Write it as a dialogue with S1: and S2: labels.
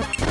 S1: Let's go.